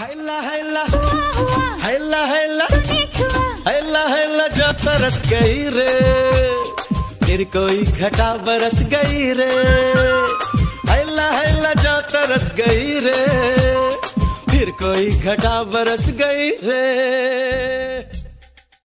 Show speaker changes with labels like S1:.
S1: हैला हैला हैला हैला हैला हैला जो तरस गई रे। फिर कोई घटा बरस गई रे। हैला हैला जो तरस गई रे। फिर कोई घटा बरस गई रे।